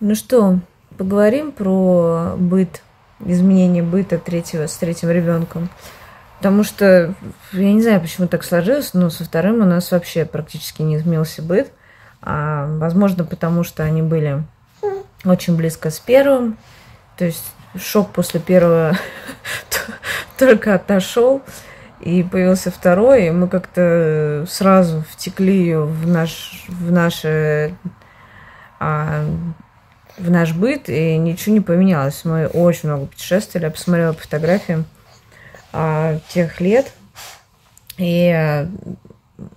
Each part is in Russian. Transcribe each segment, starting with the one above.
Ну что, поговорим про быт, изменение быта третьего с третьим ребенком. Потому что, я не знаю, почему так сложилось, но со вторым у нас вообще практически не изменился быт. А, возможно, потому что они были очень близко с первым. То есть шок после первого только отошел. И появился второй, и мы как-то сразу втекли в наш, в наше а, в наш быт, и ничего не поменялось. Мы очень много путешествовали, я посмотрела по фотографиям а, тех лет, и а,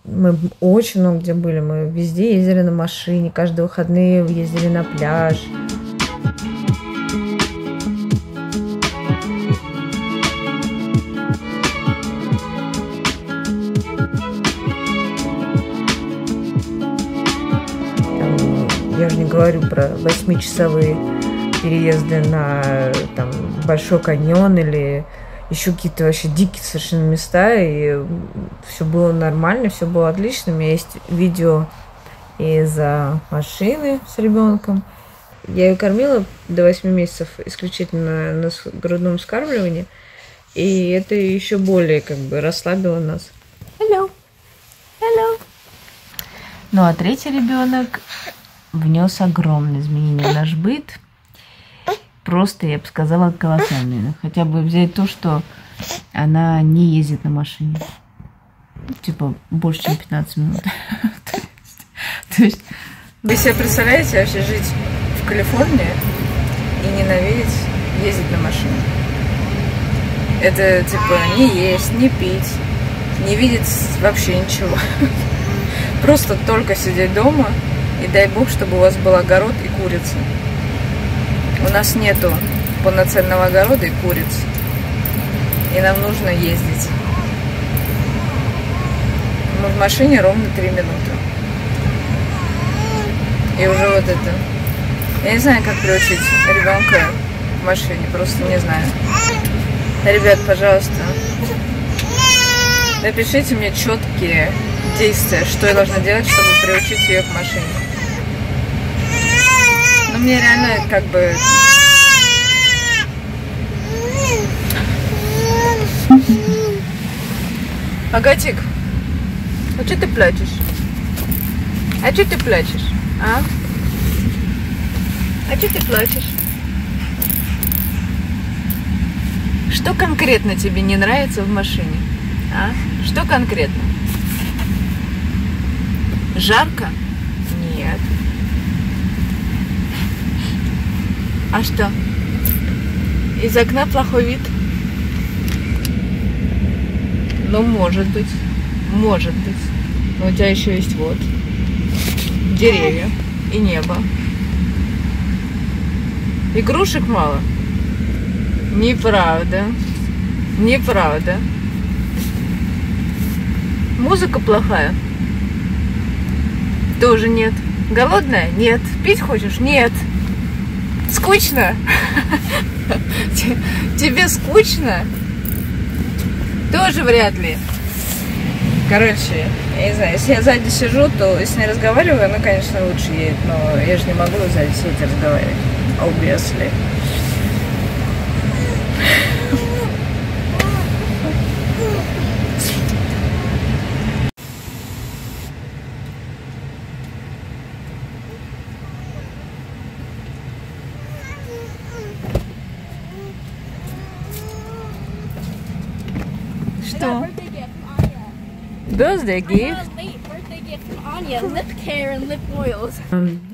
мы очень много где были. Мы везде ездили на машине, каждые выходные ездили на пляж. Говорю про восьмичасовые переезды на там, Большой каньон или еще какие-то вообще дикие совершенно места, и все было нормально, все было отлично. У меня есть видео из машины с ребенком. Я ее кормила до 8 месяцев исключительно на грудном вскармливании, и это еще более как бы расслабило нас. Hello. Hello. Ну а третий ребенок внес огромные изменения в наш быт. Просто, я бы сказала, колоссальные. Хотя бы взять то, что она не ездит на машине. Типа больше, чем 15 минут. То есть... Вы себе представляете вообще жить в Калифорнии и ненавидеть ездить на машине? Это типа не есть, не пить, не видеть вообще ничего. Просто только сидеть дома и дай бог, чтобы у вас был огород и курица. У нас нету полноценного огорода и куриц. И нам нужно ездить. Мы в машине ровно три минуты. И уже вот это. Я не знаю, как приучить ребенка в машине, просто не знаю. Ребят, пожалуйста, напишите мне четкие действия, что я должна делать, чтобы приучить ее к машине мне реально как бы... Агатик, а что ты плачешь? А что ты плачешь? А? А что ты плачешь? Что конкретно тебе не нравится в машине? А? Что конкретно? Жарко? Нет. А что? Из окна плохой вид? Ну, может быть. Может быть. Но у тебя еще есть вот деревья и небо. Игрушек мало? Неправда. Неправда. Музыка плохая? Тоже нет. Голодная? Нет. Пить хочешь? Нет. Скучно? Тебе скучно? Тоже вряд ли. Короче, я не знаю, если я сзади сижу, то если не разговариваю, ну, конечно, лучше едет, но я же не могу сзади сидеть и разговаривать. Obviously. Что? Birthday gift.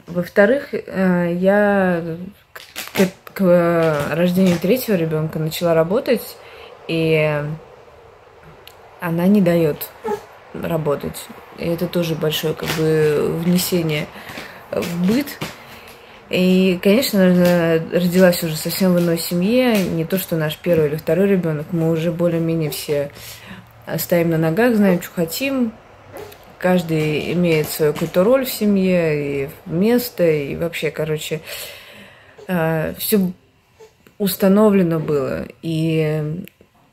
Во-вторых, э, я к, к рождению третьего ребенка начала работать, и она не дает работать. И это тоже большое как бы внесение в быт. И, конечно, родилась уже совсем в иной семье. Не то, что наш первый или второй ребенок. Мы уже более-менее все стоим на ногах, знаем, что хотим. Каждый имеет свою какую-то роль в семье, и место, и вообще, короче, э, все установлено было. И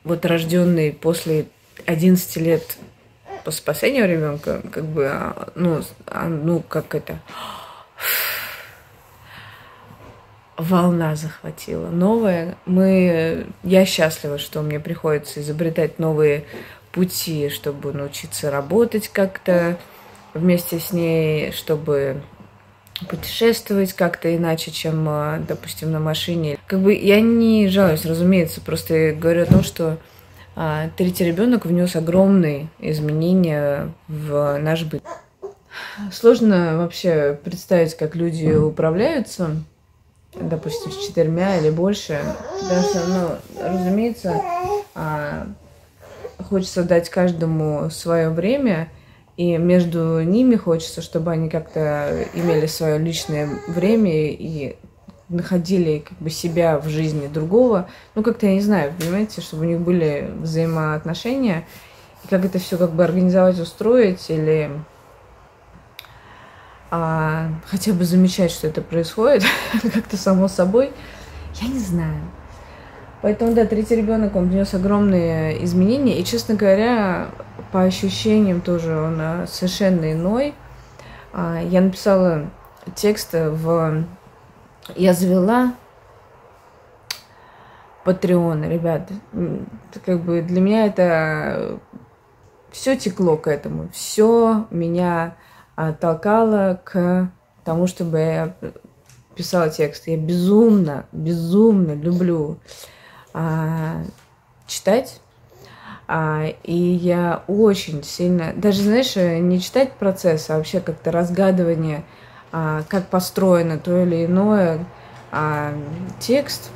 вот рожденный после 11 лет после последнего ребенка, как бы, а, ну, а, ну, как это, волна захватила. Новая. Мы... Я счастлива, что мне приходится изобретать новые пути, чтобы научиться работать как-то вместе с ней, чтобы путешествовать как-то иначе, чем, а, допустим, на машине. Как бы я не жалуюсь, разумеется, просто говорю о том, что а, третий ребенок внес огромные изменения в наш быт. Сложно вообще представить, как люди управляются, допустим, с четырьмя или больше, потому что, ну, разумеется, а, хочется дать каждому свое время, и между ними хочется, чтобы они как-то имели свое личное время и находили как бы себя в жизни другого. Ну, как-то, я не знаю, понимаете, чтобы у них были взаимоотношения. И как это все как бы организовать, устроить или а, хотя бы замечать, что это происходит, как-то само собой, я не знаю. Поэтому, да, третий ребенок, он внес огромные изменения. И, честно говоря, по ощущениям тоже он а, совершенно иной. А, я написала текст в я завела Patreon, ребят. Как бы для меня это все текло к этому, все меня толкало к тому, чтобы я писала текст. Я безумно, безумно люблю а, читать. А, и я очень сильно, даже, знаешь, не читать процесс, а вообще как-то разгадывание а, как построено то или иное, а текст,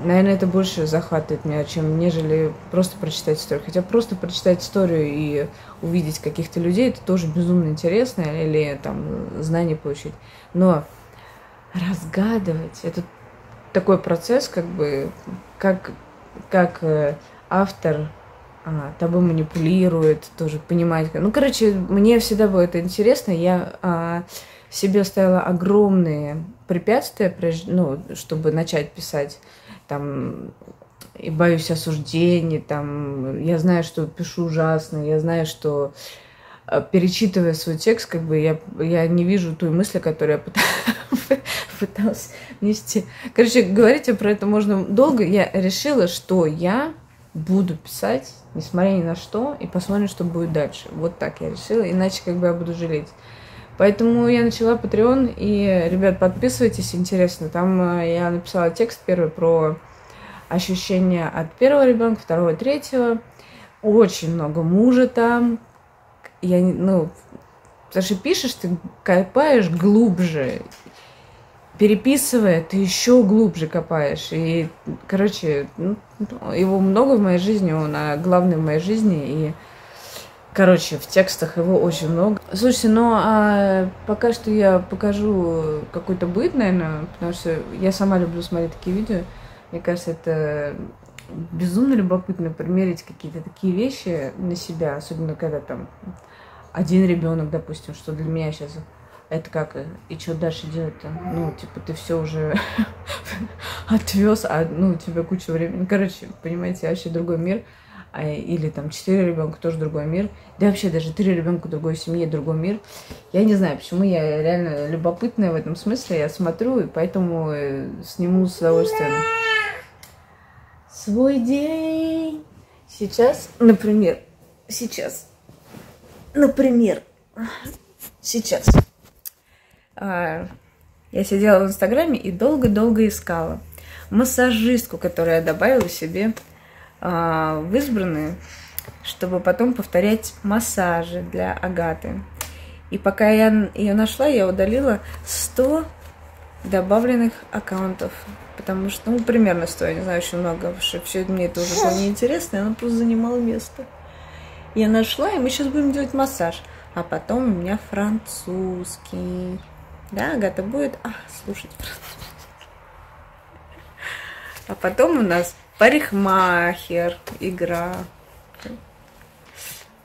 наверное, это больше захватывает меня, чем нежели просто прочитать историю. Хотя просто прочитать историю и увидеть каких-то людей, это тоже безумно интересно, или там знания получить. Но разгадывать, это такой процесс, как бы, как, как э, автор а, тобой манипулирует, тоже понимать. Ну, короче, мне всегда было это интересно. Я а, себе ставила огромные препятствия, ну, чтобы начать писать. Там, и боюсь осуждений, там, я знаю, что пишу ужасно, я знаю, что э, перечитывая свой текст, как бы я, я не вижу той мысли, которую я пыталась нести. Короче, говорить про это можно долго. Я решила, что я буду писать, несмотря ни на что, и посмотрим, что будет дальше. Вот так я решила, иначе как бы я буду жалеть. Поэтому я начала Patreon, и, ребят, подписывайтесь, интересно. Там э, я написала текст первый про ощущения от первого ребенка, второго, третьего. Очень много мужа там. Я, ну, потому что пишешь, ты копаешь глубже. Переписывая, ты еще глубже копаешь. И, короче, ну, его много в моей жизни, он а главный в моей жизни. И Короче, в текстах его очень много. Слушайте, ну а пока что я покажу какой-то быт, наверное, потому что я сама люблю смотреть такие видео. Мне кажется, это безумно любопытно примерить какие-то такие вещи на себя, особенно когда там один ребенок, допустим, что для меня сейчас это как, и что дальше делать-то? Ну, типа, ты все уже отвез, а ну, у тебя куча времени. Короче, понимаете, вообще другой мир. А, или там четыре ребенка, тоже другой мир. Да вообще даже три ребенка другой семьи, другой мир. Я не знаю, почему я реально любопытная в этом смысле. Я смотрю, и поэтому э, сниму с удовольствием свой день. Сейчас, например, сейчас, например, сейчас. А, я сидела в Инстаграме и долго-долго искала массажистку, которую я добавила себе а, в избранные, чтобы потом повторять массажи для Агаты. И пока я ее нашла, я удалила 100 добавленных аккаунтов. Потому что, ну, примерно 100, я не знаю, очень много, что все мне это уже было неинтересно, и оно просто занимало место. Я нашла, и мы сейчас будем делать массаж. А потом у меня французский. Да, Агата будет... А, слушать А потом у нас Парикмахер игра.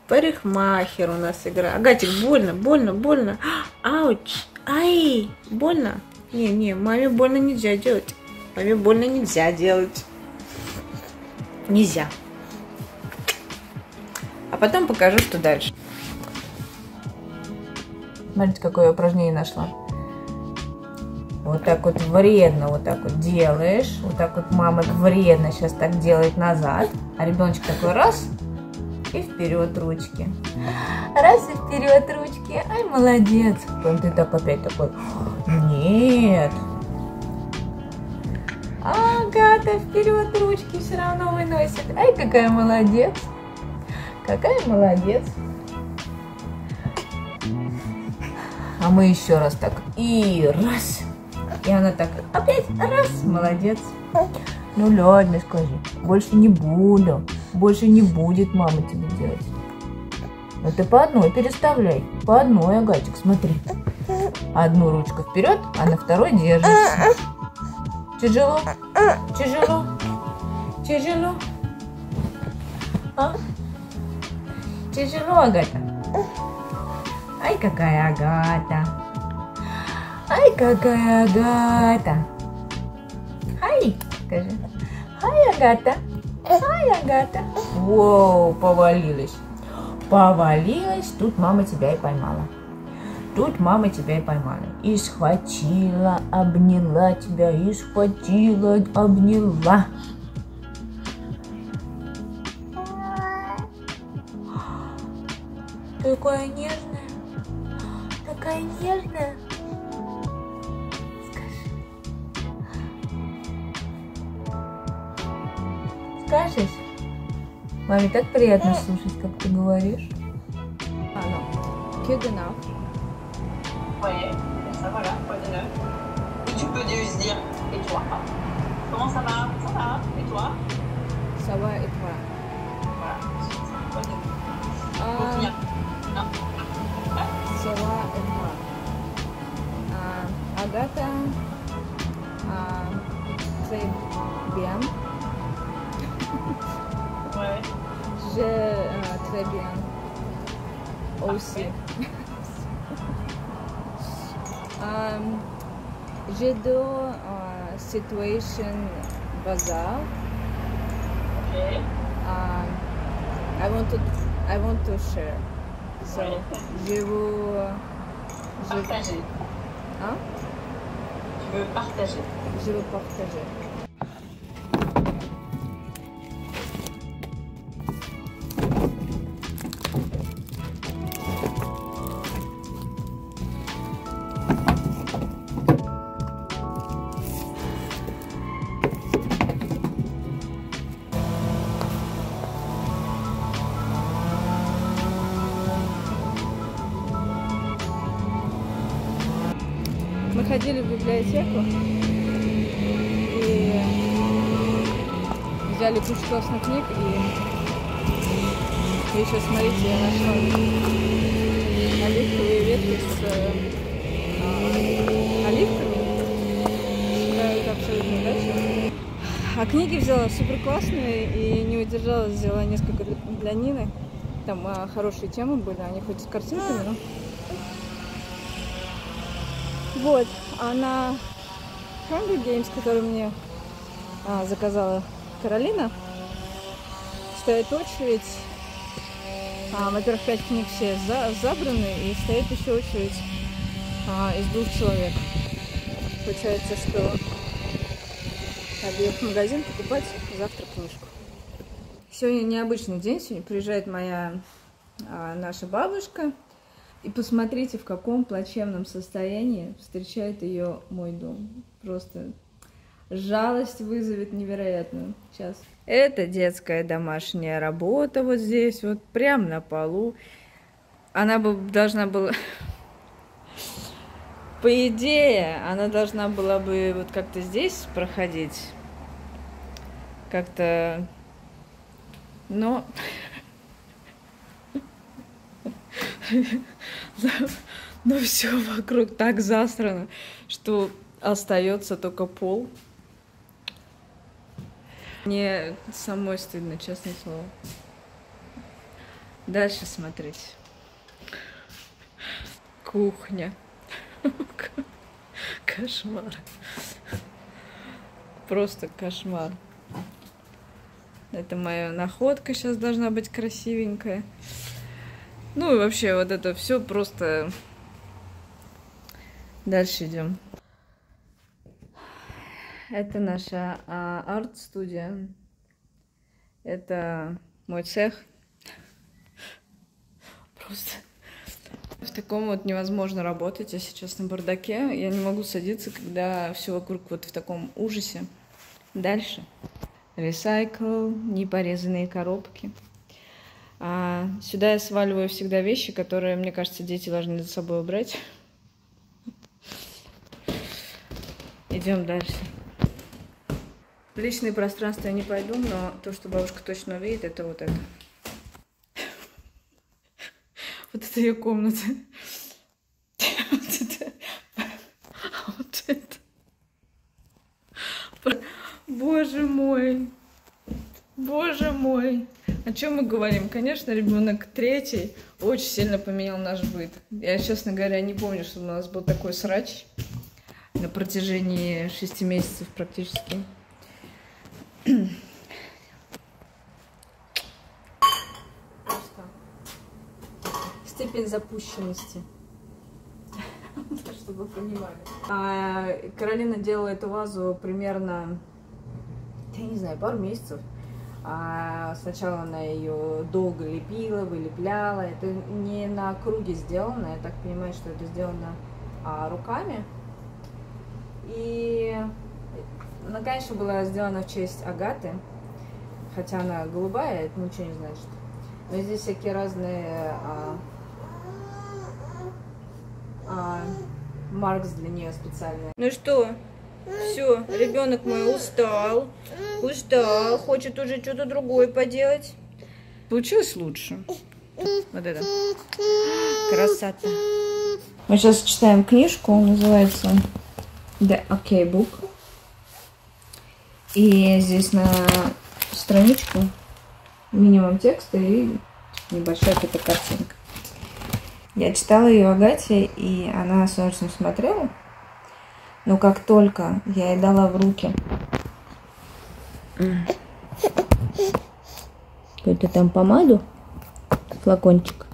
Парикмахер у нас игра. Агатик, больно, больно, больно. Ауч, ай, больно. Не, не, маме больно нельзя делать. Маме больно нельзя делать. Нельзя. А потом покажу, что дальше. Смотрите, какое упражнение нашла. Вот так вот вредно вот так вот делаешь. Вот так вот мама вредно сейчас так делает назад. А ребеночек такой раз и вперед ручки. Раз и вперед ручки. Ай, молодец. Потом ты так опять такой, нет. Агата вперед ручки все равно выносит. Ай, какая молодец. Какая молодец. А мы еще раз так. И раз. И она так опять раз. Молодец. Ну ладно, скажи. Больше не буду. Больше не будет мама тебе делать. Но ты по одной переставляй. По одной, Агатик, смотри. Одну ручку вперед, а на второй держишься. Тяжело? Тяжело? Тяжело? А? Тяжело, Агата? Ай, какая Агата! Ай, какая Агата! Ай, скажи. Ай, Агата! Ай, Агата! Воу, повалилась. Повалилась, тут мама тебя и поймала. Тут мама тебя и поймала. И схватила, обняла тебя, и схватила, обняла. Такая нежная. Такая нежная. Скажешь? Маме так приятно слушать, как ты говоришь. Ah non. Que de nord. Ouais, ça voilà, quoi de neuf. Et tu peux juste dire, et toi Comment ça va Ça va Et toi Ça va et toi Voilà, c'est quoi de neuf Ah, Continuer. Non. Ça va et toi Ah, Agatha ah, Très bien. Ouais. Je euh, très bien. Aussi. um, j'ai deux uh, situation bazar. Ok. Um, I want to I want to share. So Ouais. je vous je, Partager. hein? Tu veux partager. je veux partager. Библиотеку и взяли кучу классных книг и еще смотрите, я нашла оливковые ветки с э, а, оливками. Да, это абсолютно удача. А книги взяла супер классные и не удержалась, взяла несколько для Нины. Там а, хорошие темы были, они хоть с картинками, но... Вот, а на Hunger Games, который мне а, заказала Каролина, стоит очередь. А, во-первых, пять книг все за- забраны, и стоит еще очередь а, из двух человек. Получается, что надо ехать в магазин покупать завтра книжку. Сегодня необычный день. Сегодня приезжает моя а, наша бабушка. И посмотрите, в каком плачевном состоянии встречает ее мой дом. Просто жалость вызовет невероятную. Сейчас. Это детская домашняя работа вот здесь, вот прям на полу. Она бы должна была... По идее, она должна была бы вот как-то здесь проходить. Как-то... Но... Но все вокруг так засрано, что остается только пол. Мне самой стыдно, честное слово. Дальше смотреть. Кухня. Кошмар. Просто кошмар. Это моя находка сейчас должна быть красивенькая. Ну и вообще вот это все просто... Дальше идем. Это наша а, арт-студия. Это мой цех. Просто в таком вот невозможно работать. Я сейчас на бардаке. Я не могу садиться, когда все вокруг вот в таком ужасе. Дальше. Ресайкл, непорезанные коробки. А сюда я сваливаю всегда вещи, которые, мне кажется, дети должны за собой убрать. Идем дальше. В личные пространства я не пойду, но то, что бабушка точно увидит, это вот это. Вот это ее комната. Вот это. Вот это. Боже мой. Боже мой. О чем мы говорим? Конечно, ребенок третий очень сильно поменял наш быт. Я, честно говоря, не помню, что у нас был такой срач на протяжении шести месяцев практически. Степень запущенности. Чтобы вы понимали. А, Каролина делала эту вазу примерно, я не знаю, пару месяцев. А сначала она ее долго лепила, вылепляла. Это не на круге сделано, я так понимаю, что это сделано а, руками. И она, конечно, была сделана в честь Агаты, хотя она голубая, это ничего не значит. Но здесь всякие разные а, а, маркс для нее специальные. Ну что, все, ребенок мой устал, устал, хочет уже что-то другое поделать. Получилось лучше. Вот это. Красота. Мы сейчас читаем книжку, называется The OK Book. И здесь на страничку минимум текста и небольшая какая-то картинка. Я читала ее Агате, и она с удовольствием смотрела. Но как только я ей дала в руки какую-то там помаду, флакончик,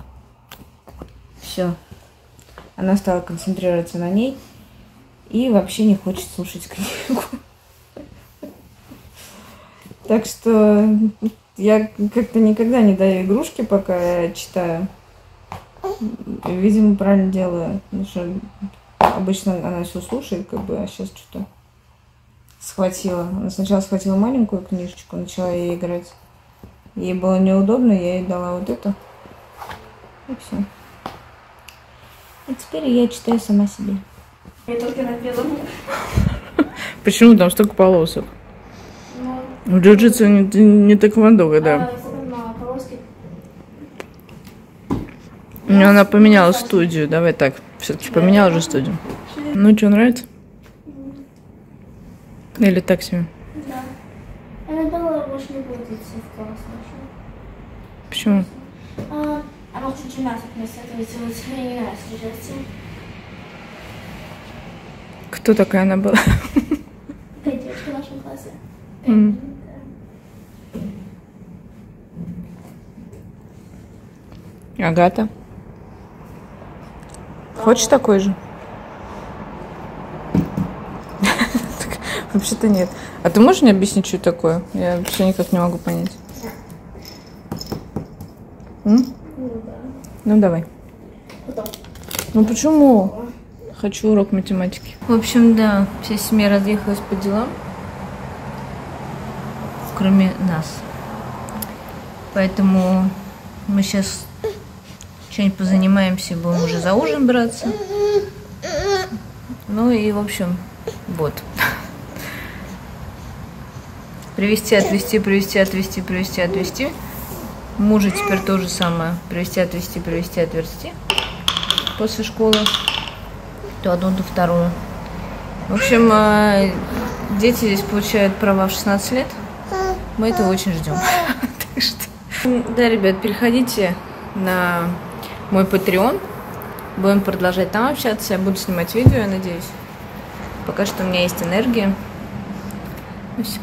все, она стала концентрироваться на ней и вообще не хочет слушать книгу. Так что я как-то никогда не даю игрушки, пока я читаю. Видимо, правильно делаю. Потому что обычно она все слушает, как бы, а сейчас что-то схватила. Она сначала схватила маленькую книжечку, начала ей играть. Ей было неудобно, я ей дала вот эту. И все. А теперь я читаю сама себе. Я только на. Почему там столько полосок? В джиу-джитсу не, не тэквондо, да. У нее она поменяла студию. Давай так. Все-таки поменяла же студию. Ну что, нравится? Или так себе? Да. Аннабелла больше не будет идти в класс. Почему? А, Она хочет гимнастику вместо этого делать. Мне не нравится держаться. Кто такая она была? Такая девочка в нашем классе. М. Агата. Хочешь такой же? Вообще-то нет. А ты можешь мне объяснить, что такое? Я вообще никак не могу понять. М? Ну давай. Ну почему? Хочу урок математики. В общем, да, вся семья разъехалась по делам. Кроме нас. Поэтому мы сейчас что-нибудь позанимаемся, будем уже за ужин браться. Ну и, в общем, вот. Привезти, отвезти, привезти, отвезти, привезти, отвезти. Мужа теперь то же самое. Привезти, отвезти, привезти, отвезти. После школы. То одну, то вторую. В общем, э, дети здесь получают права в 16 лет. Мы этого очень ждем. Да, ребят, переходите на мой Patreon. Будем продолжать там общаться. Я буду снимать видео, я надеюсь. Пока что у меня есть энергия. Ну, всё.